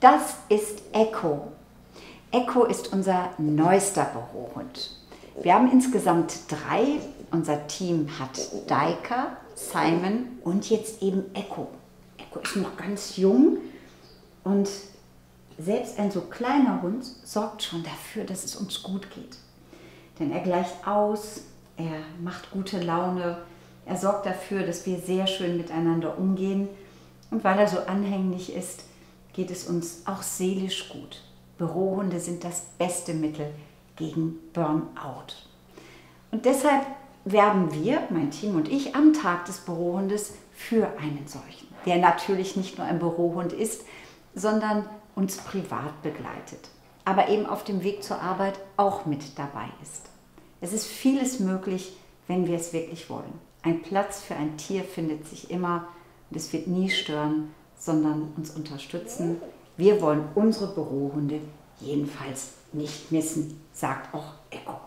Das ist Echo. Echo ist unser neuester Bürohund. Wir haben insgesamt drei. Unser Team hat Daika, Simon und jetzt eben Echo. Echo ist noch ganz jung und selbst ein so kleiner Hund sorgt schon dafür, dass es uns gut geht. Denn er gleicht aus, er macht gute Laune, er sorgt dafür, dass wir sehr schön miteinander umgehen. Und weil er so anhänglich ist, geht es uns auch seelisch gut. Bürohunde sind das beste Mittel gegen Burnout. Und deshalb werben wir, mein Team und ich, am Tag des Bürohundes für einen solchen, der natürlich nicht nur ein Bürohund ist, sondern uns privat begleitet, aber eben auf dem Weg zur Arbeit auch mit dabei ist. Es ist vieles möglich, wenn wir es wirklich wollen. Ein Platz für ein Tier findet sich immer und es wird nie stören, sondern uns unterstützen. Wir wollen unsere Bürohunde jedenfalls nicht missen, sagt auch Echo.